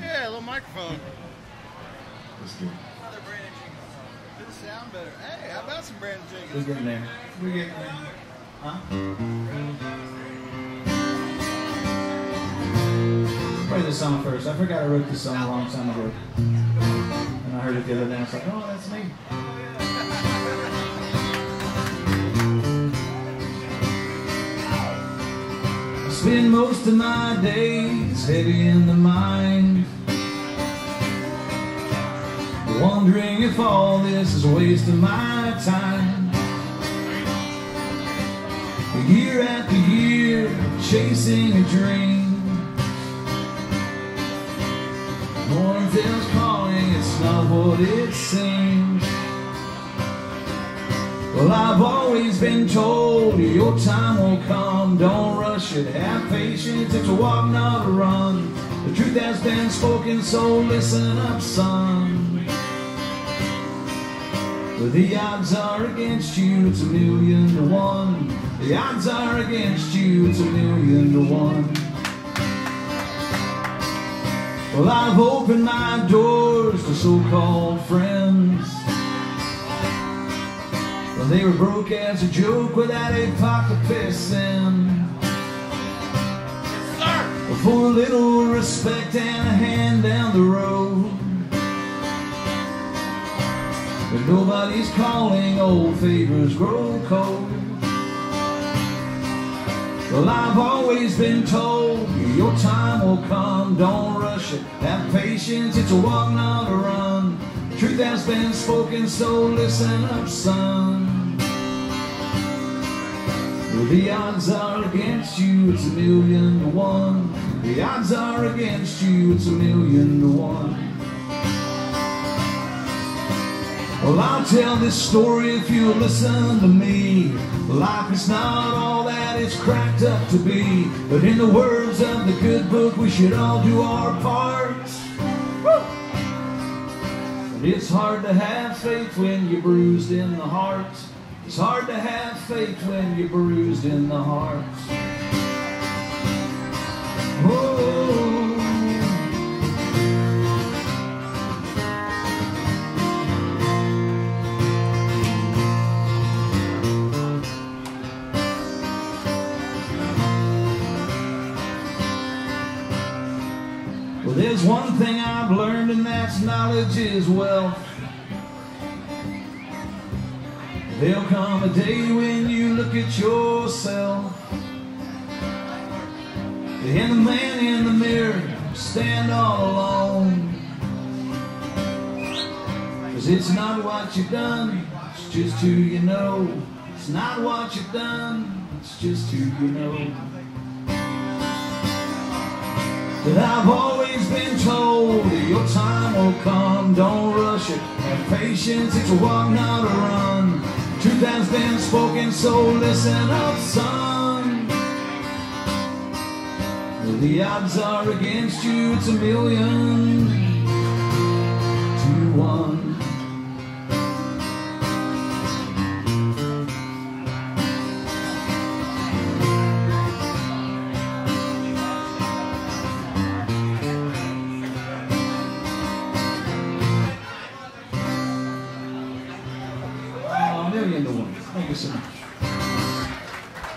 Yeah, a little microphone. That's good. Another Brandon Jenkins song. Did it sound better? Hey, how about some Brandon We're getting there. We're getting there. Huh? Play this song first. I forgot I wrote this song a long time ago. And I heard it the other day. I was like, oh, that's me. Spend most of my days heavy in the mind. Wondering if all this is a waste of my time. Year after year, chasing a dream. Morning's calling, it's not what it seems. Well, I've always been told your time will come. Don't rush it, have patience. It's a walk, not a run. The truth has been spoken, so listen up, son. The odds are against you, it's a million to one. The odds are against you, it's a million to one. Well, I've opened my doors to so-called friends. They were broke as a joke without a pocket pissing. For a little respect and a hand down the road. But nobody's calling, old favors grow cold. Well, I've always been told your time will come, don't rush it. Have patience, it's a walk, not a run. Truth has been spoken, so listen up, son. The odds are against you, it's a million to one. The odds are against you, it's a million to one. Well, I'll tell this story if you listen to me. Life is not all that it's cracked up to be. But in the words of the good book, we should all do our parts. It's hard to have faith when you're bruised in the heart. It's hard to have faith when you're bruised in the heart. Well, there's one thing I've learned, and that's knowledge is wealth. There'll come a day when you look at yourself. And the man in the mirror stand all alone. Cause it's not what you've done, it's just who you know. It's not what you've done, it's just who you know. But I've always been told that your time will come, don't rush it. Have patience, it's a walk, not a run. Truth has been spoken, so listen up, son. The odds are against you, it's a million Thank you so much.